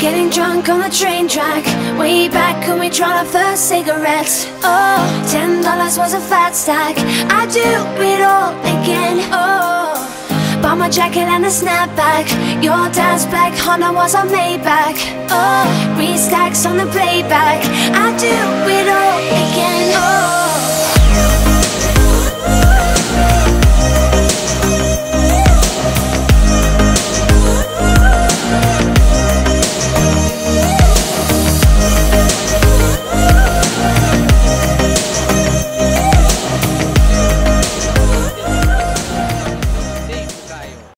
Getting drunk on the train track. Way back when we tried our first cigarettes. Oh, ten dollars was a fat stack. I'd do it all again. Oh, bought my jacket and a snapback. Your dad's black Honda was a Maybach. Oh, three stacks on the playback. I'd do